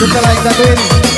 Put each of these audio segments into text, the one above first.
Look like the wind.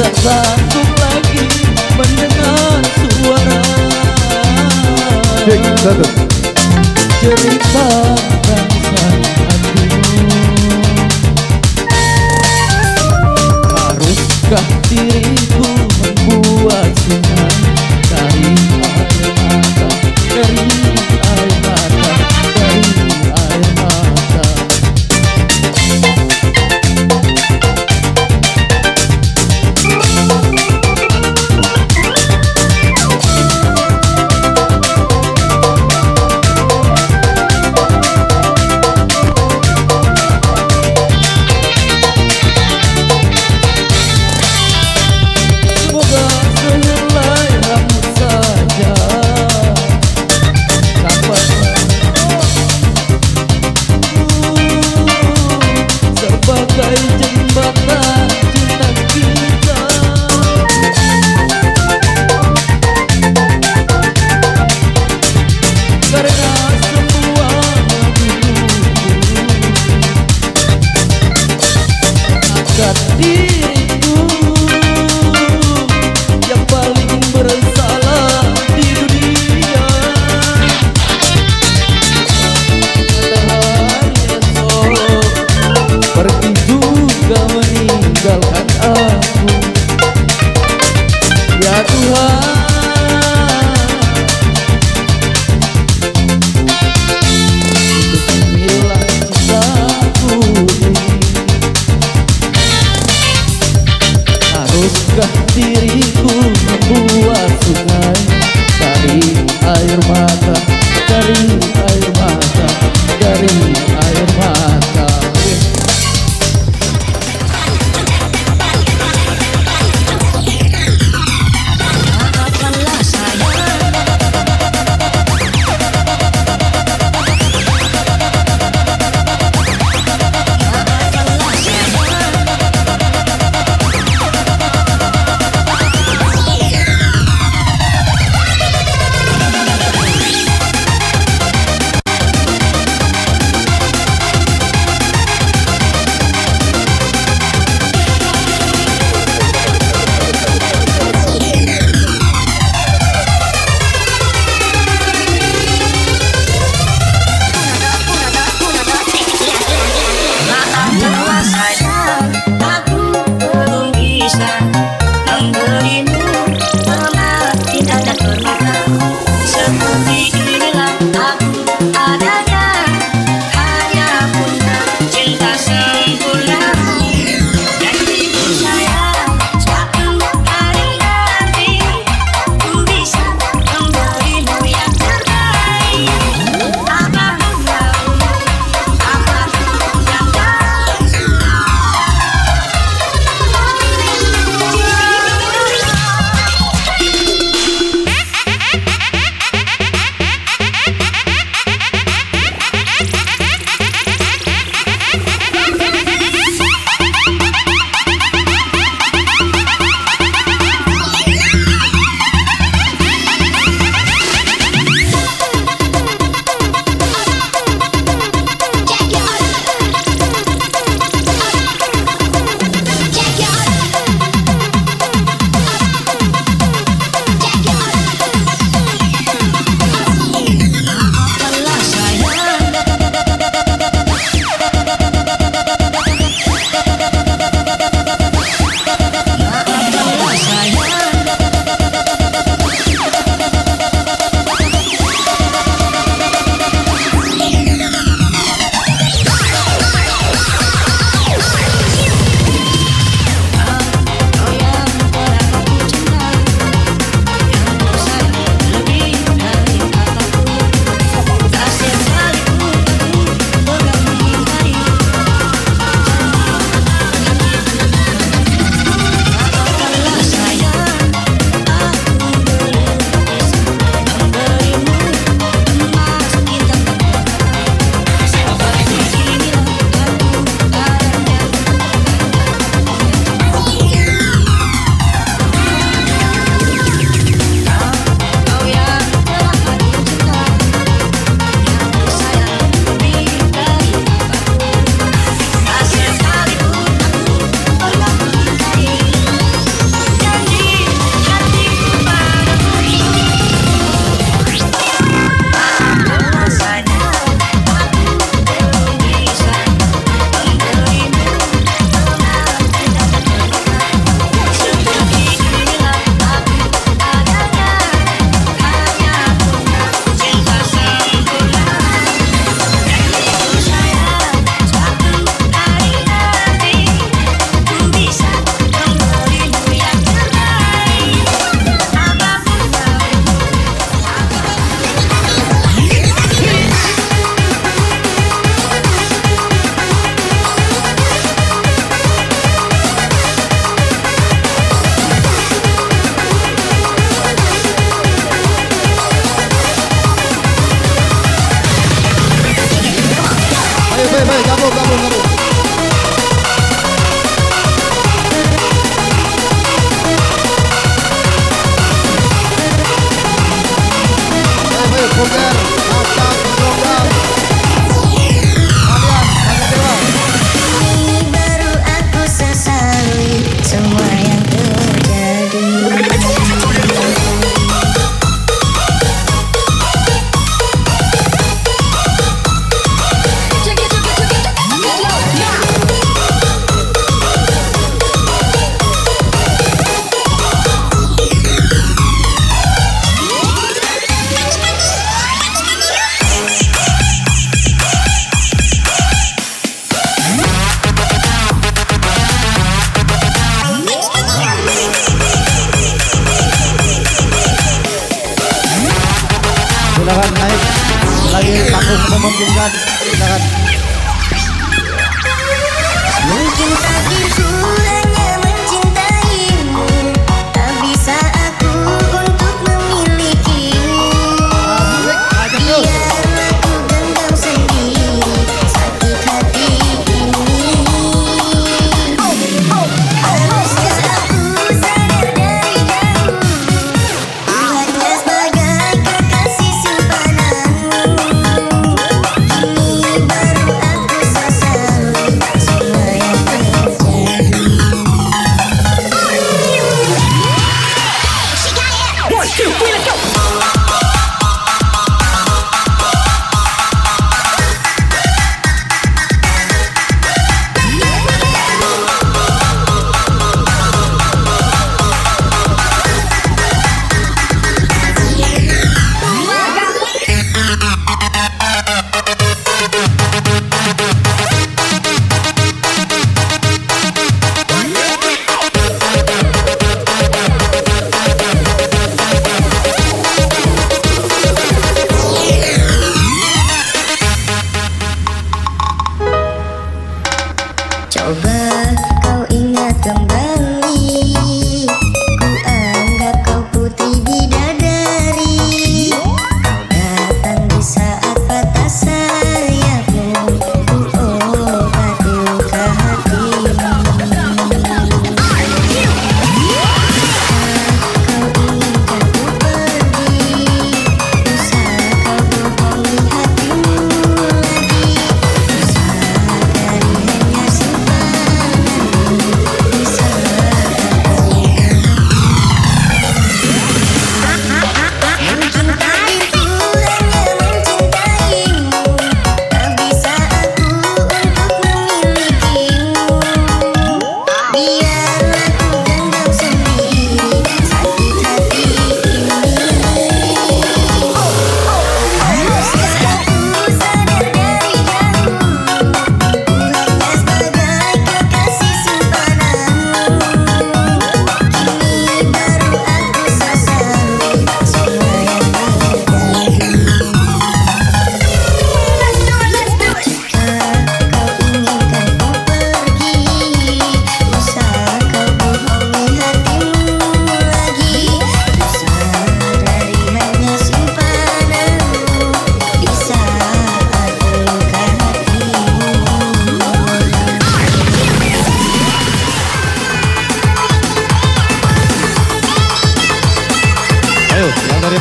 Tak sanggup lagi mendengar suara. Cerita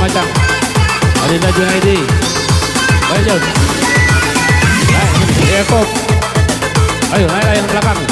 Ayo, Adinda Junaidi. Baik, Naik, Jacob. Ayo, naik, belakang.